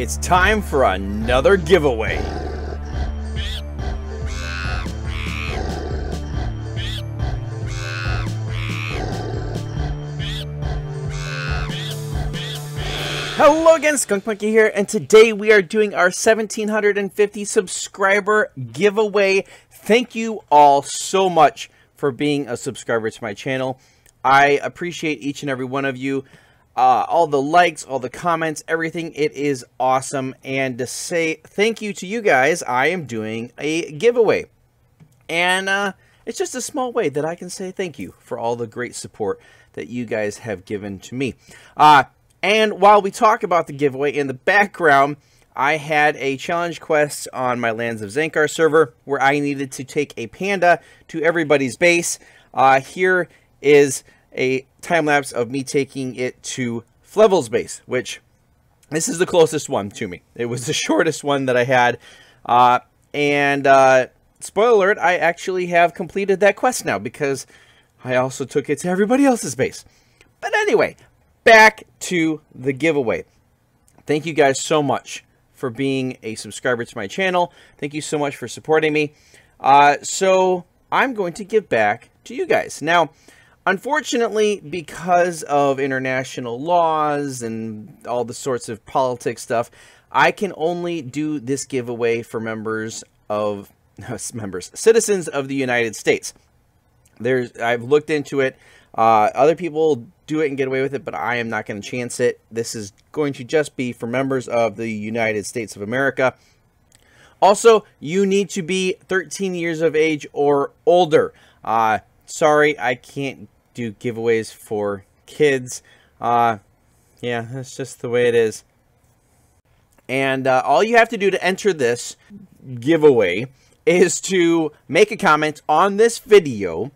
it's time for another giveaway. Hello again, Skunkmunkee here, and today we are doing our 1750 subscriber giveaway. Thank you all so much for being a subscriber to my channel. I appreciate each and every one of you. Uh, all the likes, all the comments, everything. It is awesome. And to say thank you to you guys, I am doing a giveaway. And uh, it's just a small way that I can say thank you for all the great support that you guys have given to me. Uh, and while we talk about the giveaway in the background, I had a challenge quest on my Lands of Zankar server where I needed to take a panda to everybody's base. Uh, here is a time lapse of me taking it to Flevel's base, which this is the closest one to me. It was the shortest one that I had. Uh, and uh, spoiler alert, I actually have completed that quest now because I also took it to everybody else's base. But anyway, back to the giveaway. Thank you guys so much for being a subscriber to my channel. Thank you so much for supporting me. Uh, so I'm going to give back to you guys. Now, unfortunately, because of international laws and all the sorts of politics stuff, I can only do this giveaway for members of members, citizens of the United States. There's, I've looked into it. Uh, other people do it and get away with it, but I am not going to chance it. This is going to just be for members of the United States of America. Also, you need to be 13 years of age or older. Uh, sorry, I can't do giveaways for kids. Uh, yeah, that's just the way it is. And uh, all you have to do to enter this giveaway is to make a comment on this video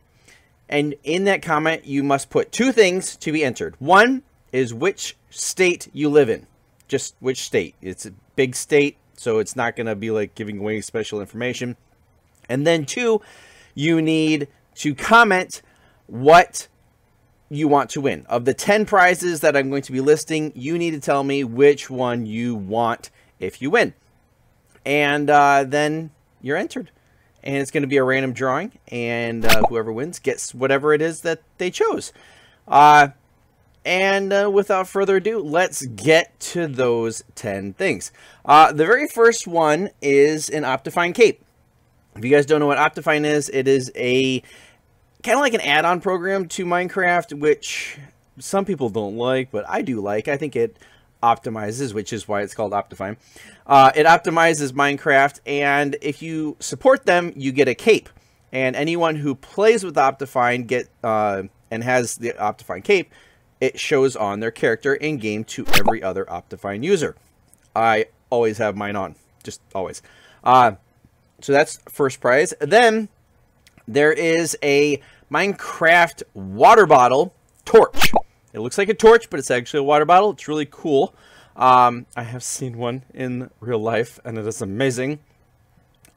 and in that comment, you must put two things to be entered. One is which state you live in. Just which state. It's a big state, so it's not going to be like giving away special information. And then two, you need to comment what you want to win. Of the 10 prizes that I'm going to be listing, you need to tell me which one you want if you win. And uh, then you're entered and it's going to be a random drawing, and uh, whoever wins gets whatever it is that they chose. Uh, and uh, without further ado, let's get to those 10 things. Uh, the very first one is an Optifine cape. If you guys don't know what Optifine is, it is a kind of like an add-on program to Minecraft, which some people don't like, but I do like. I think it optimizes, which is why it's called Optifine. Uh, it optimizes Minecraft, and if you support them, you get a cape. And anyone who plays with Optifine get uh, and has the Optifine cape, it shows on their character in game to every other Optifine user. I always have mine on, just always. Uh, so that's first prize. Then there is a Minecraft water bottle torch. It looks like a torch, but it's actually a water bottle. It's really cool. Um, I have seen one in real life, and it is amazing.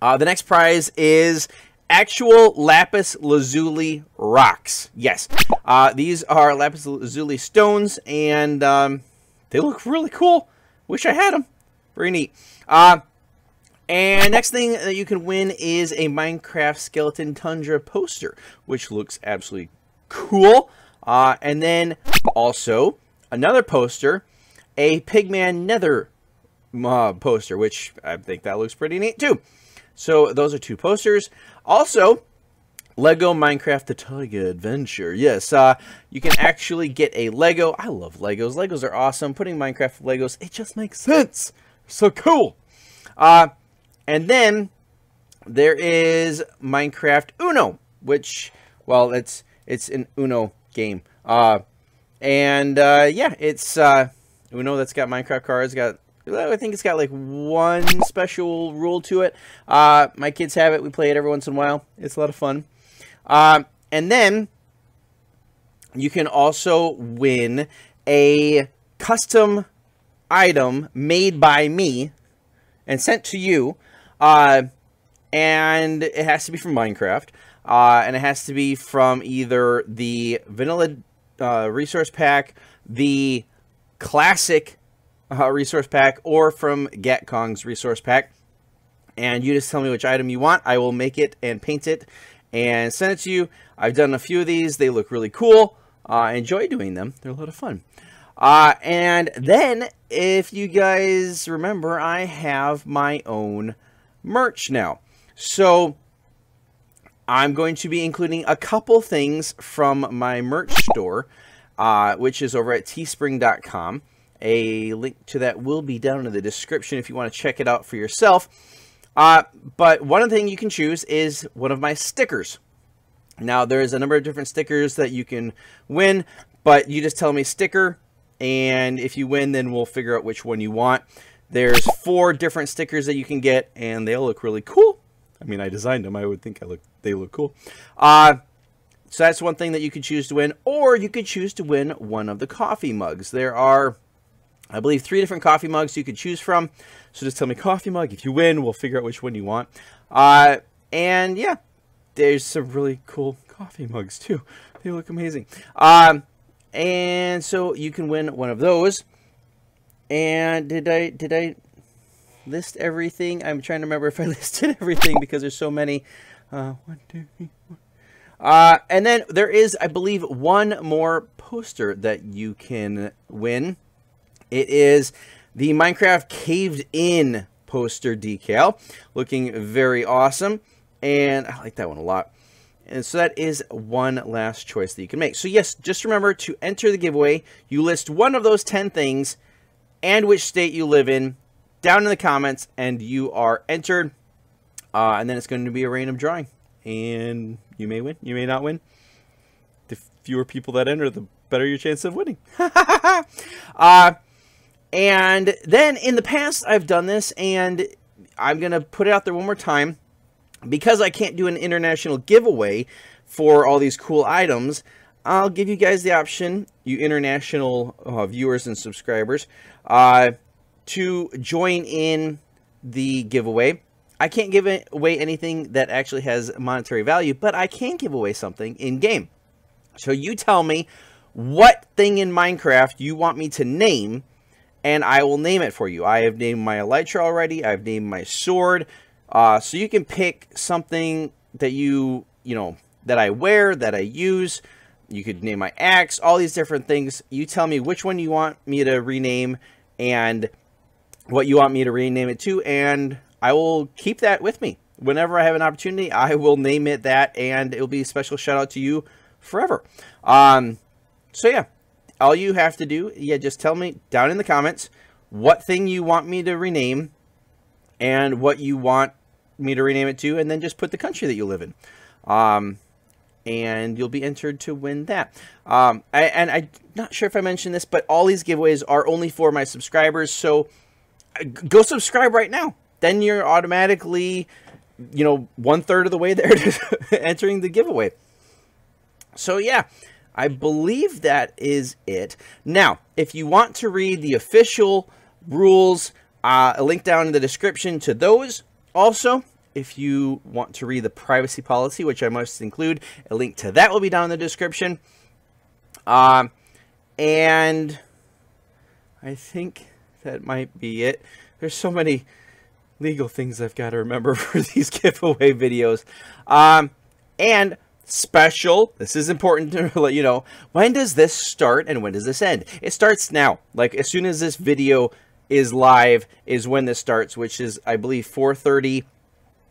Uh, the next prize is actual lapis lazuli rocks. Yes, uh, these are lapis lazuli stones, and um, they look really cool. Wish I had them. Very neat. Uh, and next thing that you can win is a Minecraft Skeleton Tundra poster, which looks absolutely cool. Uh, and then also another poster, a Pigman Nether uh, poster, which I think that looks pretty neat too. So those are two posters. Also, Lego Minecraft The Taiga Adventure. Yes, uh, you can actually get a Lego. I love Legos. Legos are awesome. Putting Minecraft Legos, it just makes sense. So cool. Uh, and then there is Minecraft Uno, which, well, it's it's an Uno game. Uh, and uh, yeah, it's uh, Uno that's got Minecraft cards. Got I think it's got like one special rule to it. Uh, my kids have it. We play it every once in a while. It's a lot of fun. Uh, and then you can also win a custom item made by me and sent to you. Uh, and it has to be from Minecraft. Uh, and it has to be from either the vanilla uh, resource pack, the classic uh, resource pack or from Gatcong's resource pack. And you just tell me which item you want. I will make it and paint it and send it to you. I've done a few of these. They look really cool. Uh, I enjoy doing them. They're a lot of fun. Uh, and then, if you guys remember, I have my own merch now. So, I'm going to be including a couple things from my merch store, uh, which is over at teespring.com. A link to that will be down in the description if you want to check it out for yourself. Uh, but one thing you can choose is one of my stickers. Now, there's a number of different stickers that you can win, but you just tell me sticker, and if you win, then we'll figure out which one you want. There's four different stickers that you can get, and they all look really cool. I mean, I designed them. I would think I look they look cool. Uh, so that's one thing that you could choose to win, or you could choose to win one of the coffee mugs. There are, I believe, three different coffee mugs you could choose from. So just tell me coffee mug. If you win, we'll figure out which one you want. Uh, and yeah, there's some really cool coffee mugs too. They look amazing. Um, and so you can win one of those. And did I did I list everything? I'm trying to remember if I listed everything because there's so many. Uh, one, two, three, four. Uh, and then there is, I believe, one more poster that you can win. It is the Minecraft Caved In poster decal, looking very awesome. And I like that one a lot. And so that is one last choice that you can make. So yes, just remember to enter the giveaway. You list one of those 10 things and which state you live in down in the comments and you are entered. Uh, and then it's going to be a random drawing. And you may win, you may not win. The fewer people that enter, the better your chance of winning. uh, and then in the past, I've done this, and I'm going to put it out there one more time because I can't do an international giveaway for all these cool items, I'll give you guys the option, you international uh, viewers and subscribers, uh, to join in the giveaway. I can't give away anything that actually has monetary value, but I can give away something in-game. So you tell me what thing in Minecraft you want me to name, and I will name it for you. I have named my Elytra already. I've named my sword. Uh, so you can pick something that you, you know, that I wear, that I use. You could name my axe, all these different things. You tell me which one you want me to rename and what you want me to rename it to, and I will keep that with me. Whenever I have an opportunity, I will name it that, and it will be a special shout out to you forever. Um, so yeah, all you have to do, yeah, just tell me down in the comments what thing you want me to rename and what you want me to rename it to, and then just put the country that you live in. Um, and you'll be entered to win that. Um, I, and I'm not sure if I mentioned this, but all these giveaways are only for my subscribers, so uh, go subscribe right now. Then you're automatically, you know, one third of the way there to entering the giveaway. So yeah, I believe that is it. Now, if you want to read the official rules, uh, a link down in the description to those. Also, if you want to read the privacy policy, which I must include, a link to that will be down in the description. Um, and I think that might be it. There's so many legal things I've got to remember for these giveaway videos. Um, and special, this is important to let you know, when does this start and when does this end? It starts now. Like, as soon as this video is live is when this starts, which is, I believe, 4.30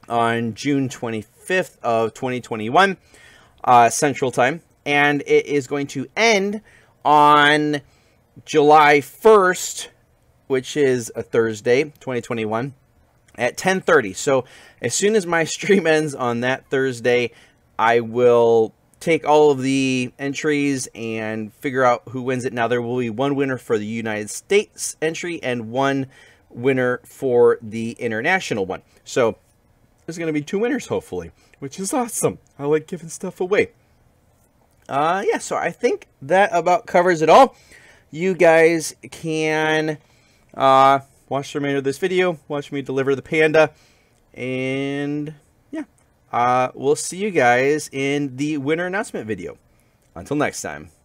on June 25th of 2021 uh, Central Time. And it is going to end on July 1st, which is a Thursday, 2021, at 10.30. So as soon as my stream ends on that Thursday, I will take all of the entries and figure out who wins it. Now, there will be one winner for the United States entry and one winner for the international one. So, there's going to be two winners, hopefully, which is awesome. I like giving stuff away. Uh, yeah, so I think that about covers it all. You guys can uh, watch the remainder of this video, watch me deliver the panda, and yeah, uh, we'll see you guys in the winner announcement video. Until next time.